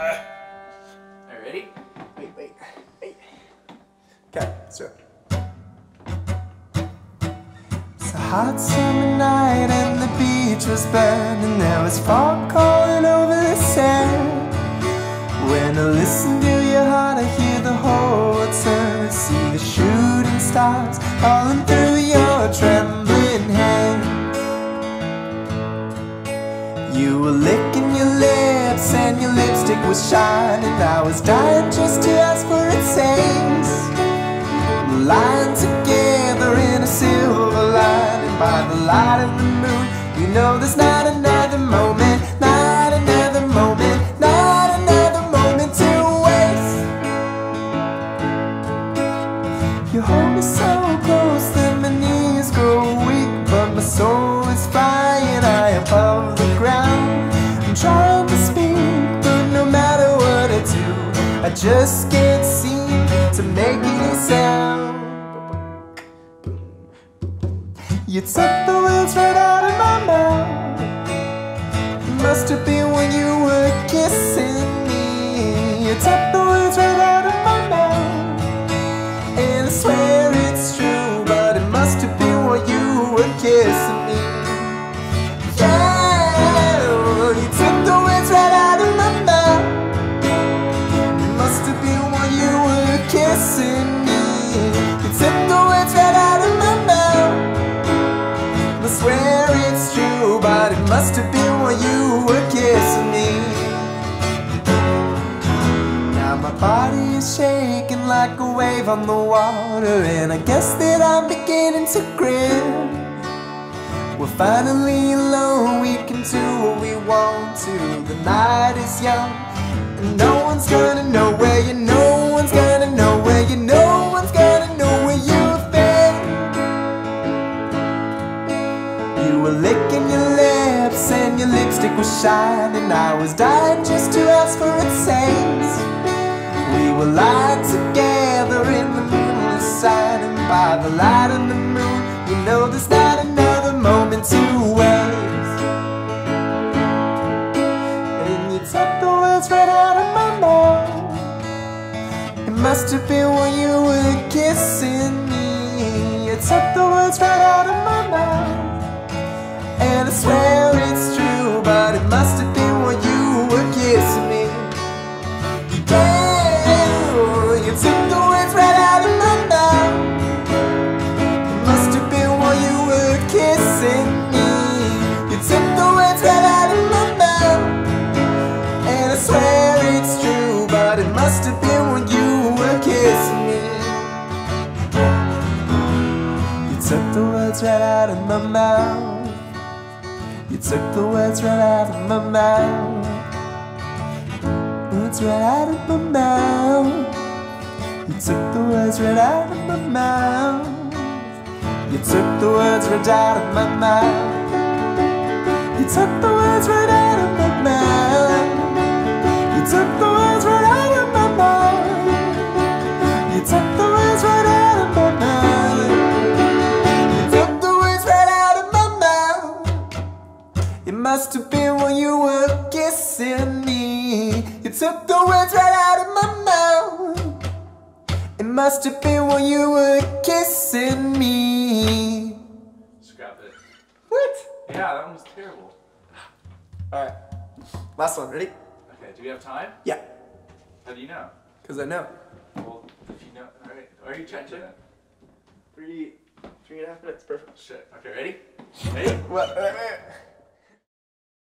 Are you ready? Wait, wait, wait. Okay, so. It's a hot summer night and the beach was burning. There was fog calling over the sand. When I listen to your heart, I hear the whole turn. See the shooting stars falling through was shining. I was dying just to ask for a taste. Lying together in a silver lining by the light of the moon. You know there's not another moment, not another moment, not another moment to waste. You hold me so close just can't seem to make any sound. You took the words right out of my mouth. Must have been when you were kissing me. You took body is shaking like a wave on the water, and I guess that I'm beginning to grin. We're finally alone, we can do what we want to. The night is young, and no one's gonna know where you, no one's gonna know where you, no one's gonna know where you've been. You were licking your lips and your lipstick was shining. I was dying just to ask for a taste. We were lying together in the moonless And by the light of the moon. You know there's not another moment to waste. And you took the words right out of my mouth. It must have been when you were kissing me. You took the words right out of my mouth. And I swear it's true, but it must have must have been when you were kissing me. You took the words right out of my mouth. You took the words right out of my mouth. Words right out of my mouth. You took the words right out of my mouth. You took the words right out of my mouth. You took the words right out of my mouth. It must have been when you were kissing me. You took the words right out of my mouth. It must have been when you were kissing me. Scrap it. What? Yeah, that one was terrible. Alright. Last one, ready? Okay, do we have time? Yeah. How do you know? Because I know. Well, if you know, alright. Are you checking it? Three, three and a half minutes, perfect. Shit. Okay, ready? Ready? What?